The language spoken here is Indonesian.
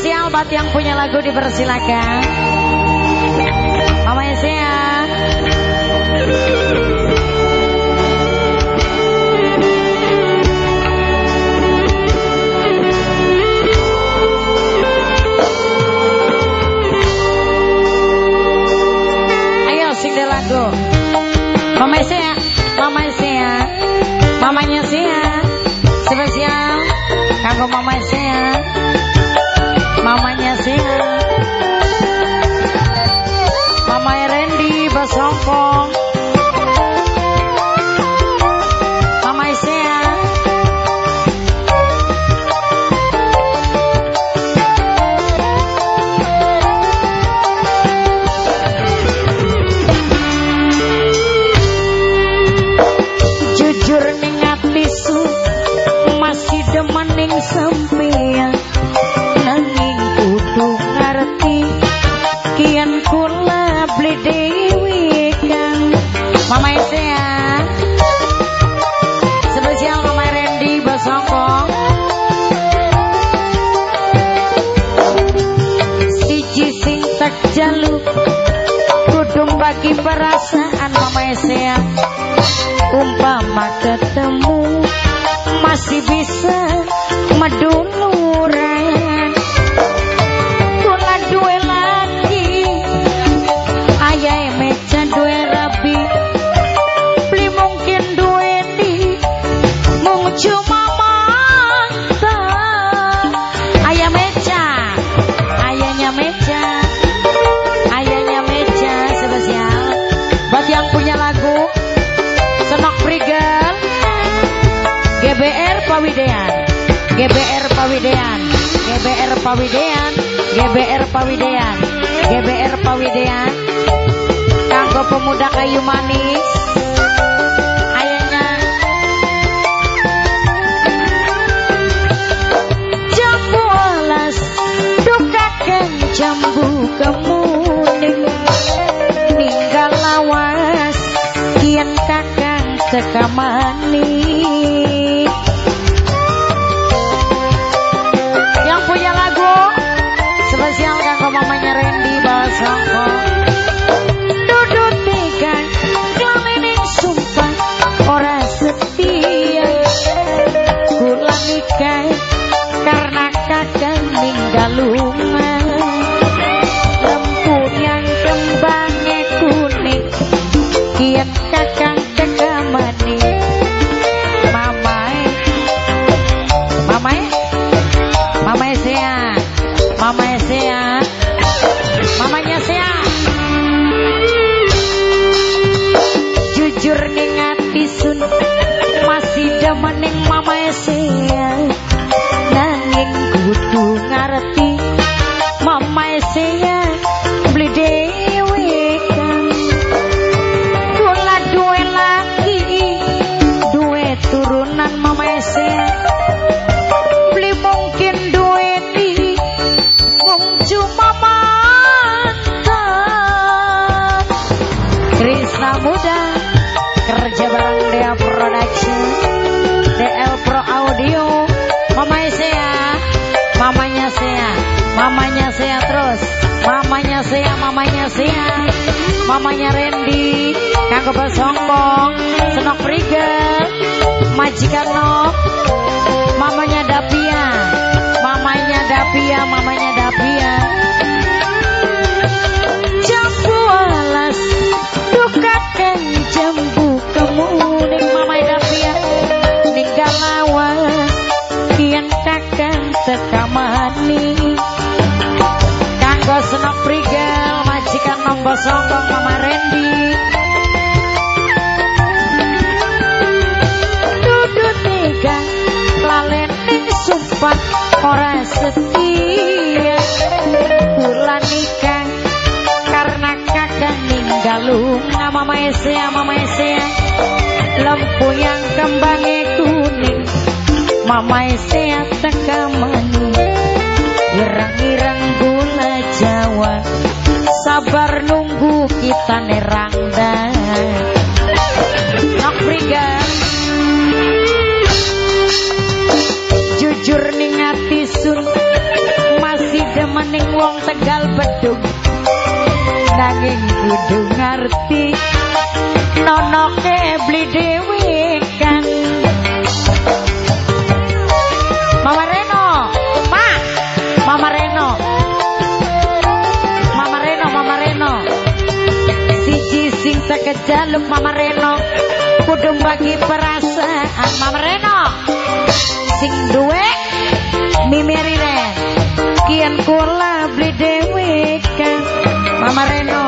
Spesial buat yang punya lagu dipersilakan. Mama Esea. Ayo sing lagu. Mama Esea, Mama Esea, mamanya Sia. Spesial kanggo Mama Esea. Umpama ketemu masih bisa meduluran Pawidean. GBR Pawidean. GBR Pawidean. GBR Pawidean. GBR Pawidean. Kanggo pemuda kayu manis. Jambu kemuning. Ninggal lawas Kian kakang sekamani Mamanya Sea terus. Mamanya Sea Mamanya Sea. Mamanya Randy. Kanggo Basongkong Senok Prigel Majikan Nok Mamanya Dapia. Mamanya Dapia Mamanya Dapia songkong Mama Randy? Duduk tiga lalening sumpah ora setia. Kula nikah karena kakak ninggal lunga. Mama Esea Mama Esea Lempu yang kembangnya kuning. Mama Esea tekamani Irang-irang Sabar nunggu kita nerang Brigan Jujur ning ati sun Masih ning wong Tegal Bedung nanging kudu ngerti nonoke bli dhewe Jaluk Mama Reno. Kudu bagi perasaan Mama Reno. Sing duwe Mimirine Kian kula beli dewi kan. Mama Reno.